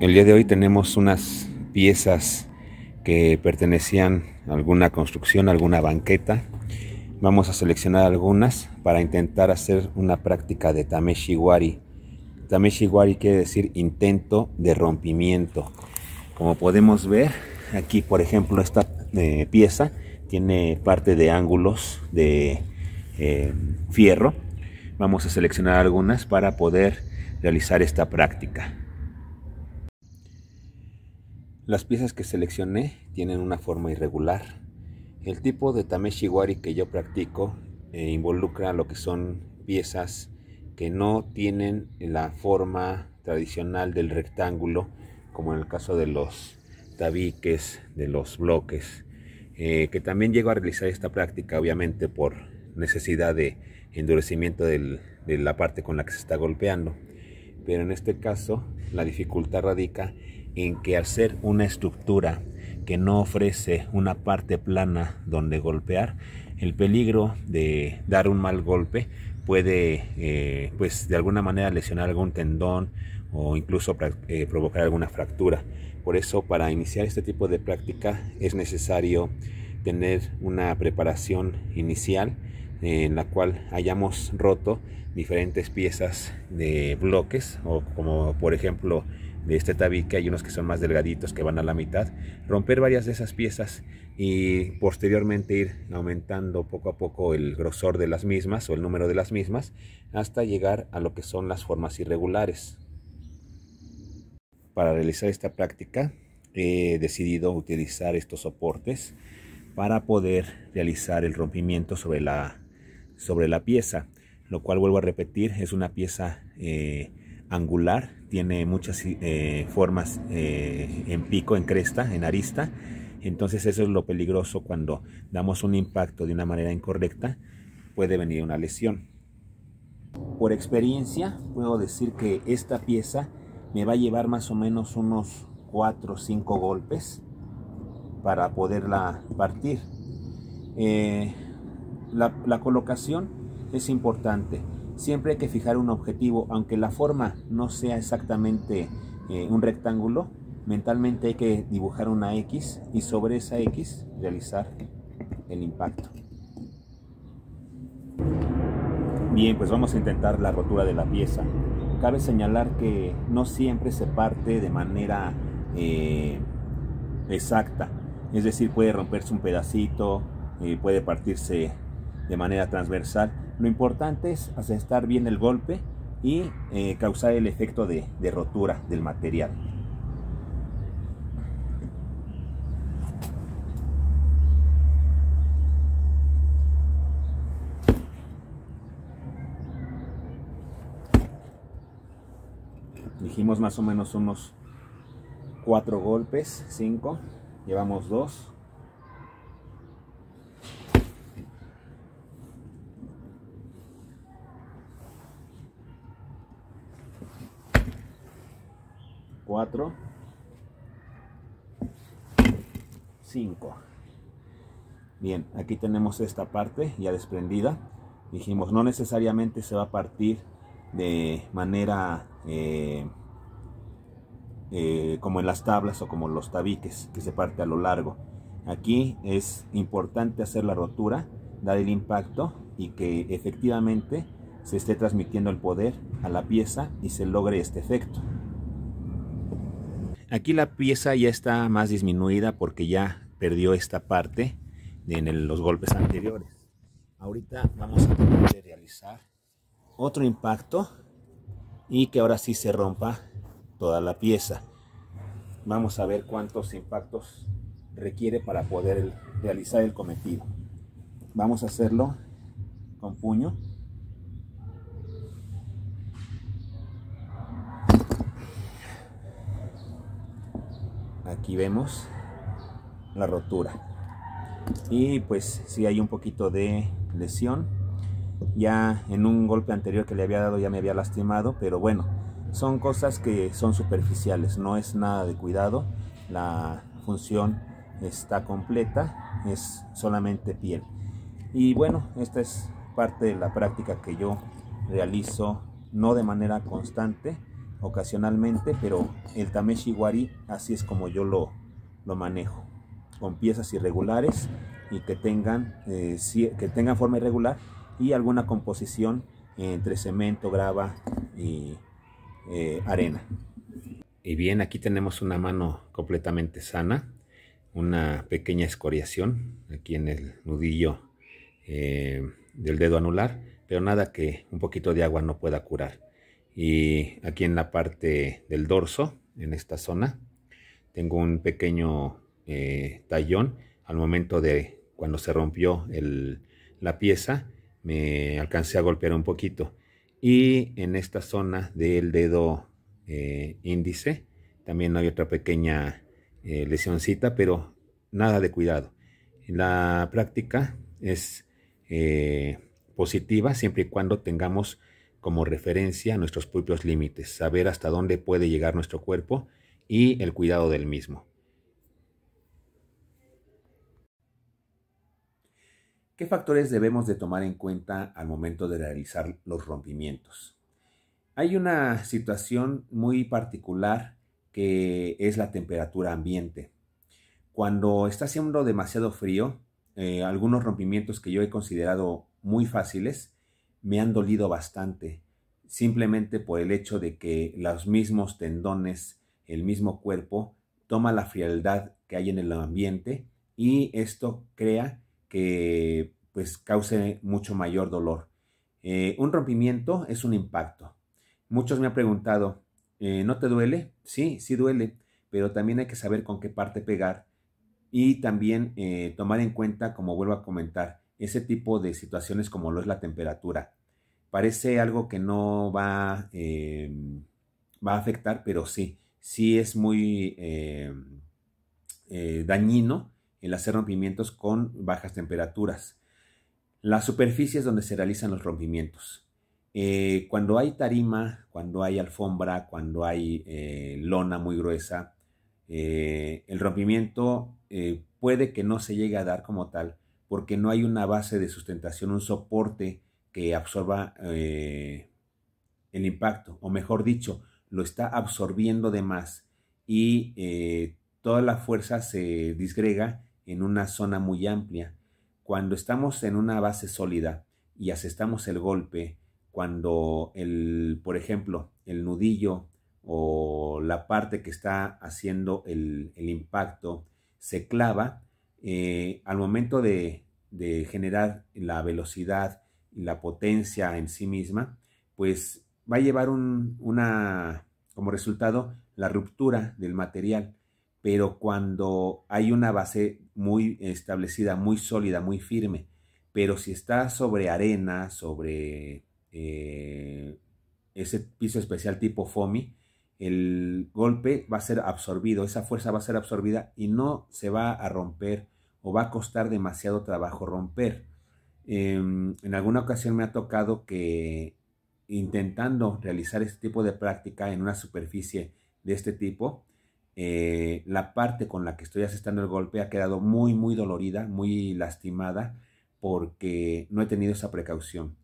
El día de hoy tenemos unas piezas que pertenecían a alguna construcción, alguna banqueta. Vamos a seleccionar algunas para intentar hacer una práctica de Tameshiwari. Tameshiwari quiere decir intento de rompimiento. Como podemos ver, aquí por ejemplo esta eh, pieza tiene parte de ángulos de eh, fierro. Vamos a seleccionar algunas para poder realizar esta práctica. Las piezas que seleccioné tienen una forma irregular. El tipo de tameshiwari que yo practico eh, involucra lo que son piezas que no tienen la forma tradicional del rectángulo, como en el caso de los tabiques, de los bloques, eh, que también llego a realizar esta práctica obviamente por necesidad de endurecimiento de la parte con la que se está golpeando. Pero en este caso la dificultad radica en que al ser una estructura que no ofrece una parte plana donde golpear, el peligro de dar un mal golpe puede eh, pues de alguna manera lesionar algún tendón o incluso eh, provocar alguna fractura. Por eso para iniciar este tipo de práctica es necesario tener una preparación inicial en la cual hayamos roto diferentes piezas de bloques o como por ejemplo de este tabique hay unos que son más delgaditos que van a la mitad romper varias de esas piezas y posteriormente ir aumentando poco a poco el grosor de las mismas o el número de las mismas hasta llegar a lo que son las formas irregulares. Para realizar esta práctica he decidido utilizar estos soportes para poder realizar el rompimiento sobre la, sobre la pieza, lo cual vuelvo a repetir, es una pieza eh, angular, tiene muchas eh, formas eh, en pico, en cresta, en arista. Entonces eso es lo peligroso cuando damos un impacto de una manera incorrecta, puede venir una lesión. Por experiencia puedo decir que esta pieza me va a llevar más o menos unos 4 o 5 golpes para poderla partir. Eh, la, la colocación es importante siempre hay que fijar un objetivo, aunque la forma no sea exactamente eh, un rectángulo, mentalmente hay que dibujar una X y sobre esa X realizar el impacto. Bien, pues vamos a intentar la rotura de la pieza. Cabe señalar que no siempre se parte de manera eh, exacta, es decir, puede romperse un pedacito, eh, puede partirse de manera transversal. Lo importante es asestar bien el golpe y eh, causar el efecto de, de rotura del material. Dijimos más o menos unos cuatro golpes, cinco, llevamos dos. 4, 5. Bien, aquí tenemos esta parte ya desprendida. Dijimos, no necesariamente se va a partir de manera eh, eh, como en las tablas o como los tabiques, que se parte a lo largo. Aquí es importante hacer la rotura, dar el impacto y que efectivamente se esté transmitiendo el poder a la pieza y se logre este efecto. Aquí la pieza ya está más disminuida porque ya perdió esta parte en los golpes anteriores. Ahorita vamos a realizar otro impacto y que ahora sí se rompa toda la pieza. Vamos a ver cuántos impactos requiere para poder realizar el cometido. Vamos a hacerlo con puño. Aquí vemos la rotura. Y pues si hay un poquito de lesión. Ya en un golpe anterior que le había dado ya me había lastimado pero bueno son cosas que son superficiales no es nada de cuidado. La función está completa es solamente piel. Y bueno esta es parte de la práctica que yo realizo no de manera constante ocasionalmente, pero el Tameshi Wari así es como yo lo, lo manejo, con piezas irregulares y que tengan, eh, que tengan forma irregular y alguna composición entre cemento, grava y eh, arena. Y bien, aquí tenemos una mano completamente sana, una pequeña escoriación aquí en el nudillo eh, del dedo anular, pero nada que un poquito de agua no pueda curar. Y aquí en la parte del dorso, en esta zona, tengo un pequeño eh, tallón. Al momento de cuando se rompió la pieza, me alcancé a golpear un poquito. Y en esta zona del dedo eh, índice, también hay otra pequeña eh, lesioncita, pero nada de cuidado. La práctica es eh, positiva siempre y cuando tengamos como referencia nuestros propios límites, saber hasta dónde puede llegar nuestro cuerpo y el cuidado del mismo. ¿Qué factores debemos de tomar en cuenta al momento de realizar los rompimientos? Hay una situación muy particular que es la temperatura ambiente. Cuando está haciendo demasiado frío, eh, algunos rompimientos que yo he considerado muy fáciles me han dolido bastante, simplemente por el hecho de que los mismos tendones, el mismo cuerpo, toma la frialdad que hay en el ambiente y esto crea que pues cause mucho mayor dolor. Eh, un rompimiento es un impacto. Muchos me han preguntado, eh, ¿no te duele? Sí, sí duele, pero también hay que saber con qué parte pegar y también eh, tomar en cuenta, como vuelvo a comentar, ese tipo de situaciones como lo es la temperatura. Parece algo que no va, va a afectar, pero sí, sí es muy dañino el hacer rompimientos con bajas temperaturas. Las superficies donde se realizan los rompimientos. Eh, cuando hay tarima, cuando hay alfombra, cuando hay eh, lona muy gruesa, eh, el rompimiento puede que no se llegue a dar como tal porque no hay una base de sustentación, un soporte que absorba el impacto, o mejor dicho, lo está absorbiendo de más y toda la fuerza se disgrega en una zona muy amplia. Cuando estamos en una base sólida y asestamos el golpe, cuando el, por ejemplo, el nudillo o la parte que está haciendo el, impacto se clava, eh, al momento de, generar la velocidad y la potencia en sí misma, pues va a llevar una, como resultado la ruptura del material. Pero cuando hay una base muy establecida, muy sólida, muy firme, pero si está sobre arena, sobre eh, ese piso especial tipo FOMI, el golpe va a ser absorbido, esa fuerza va a ser absorbida y no se va a romper o va a costar demasiado trabajo romper. Em, en alguna ocasión me ha tocado que intentando realizar este tipo de práctica en una superficie de este tipo, eh, la parte con la que estoy asestando el golpe ha quedado muy, muy dolorida, muy lastimada, porque no he tenido esa precaución.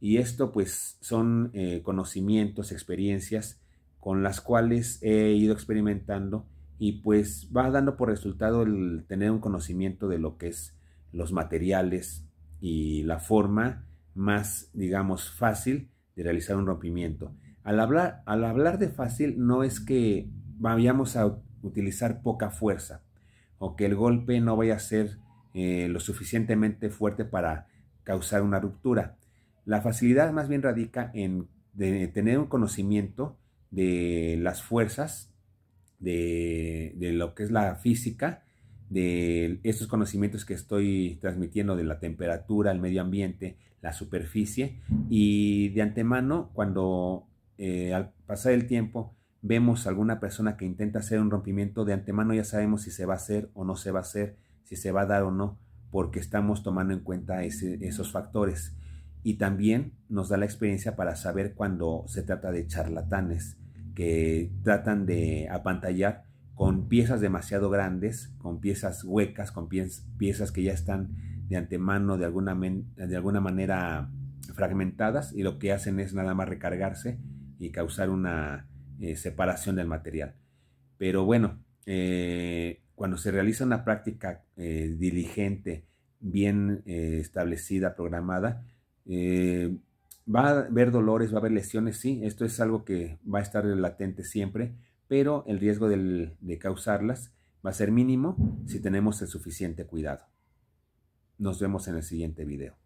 Y esto pues son eh, conocimientos, experiencias con las cuales he ido experimentando y pues va dando por resultado el tener un conocimiento de lo que es los materiales y la forma más, digamos, fácil de realizar un rompimiento. Al hablar, al hablar de fácil no es que vayamos a utilizar poca fuerza o que el golpe no vaya a ser eh, lo suficientemente fuerte para causar una ruptura. La facilidad más bien radica en tener un conocimiento de las fuerzas, de, de, lo que es la física, de estos conocimientos que estoy transmitiendo de la temperatura, el medio ambiente, la superficie y de antemano cuando eh, al pasar el tiempo vemos alguna persona que intenta hacer un rompimiento, de antemano ya sabemos si se va a hacer o no se va a hacer, si se va a dar o no, porque estamos tomando en cuenta esos factores. Y también nos da la experiencia para saber cuando se trata de charlatanes que tratan de apantallar con piezas demasiado grandes, con piezas huecas, con piezas que ya están de antemano de alguna, de alguna manera fragmentadas y lo que hacen es nada más recargarse y causar una eh, separación del material. Pero bueno, eh, cuando se realiza una práctica eh, diligente, bien establecida, programada, va a haber dolores, va a haber lesiones, sí, esto es algo que va a estar latente siempre, pero el riesgo de causarlas va a ser mínimo si tenemos el suficiente cuidado. Nos vemos en el siguiente video.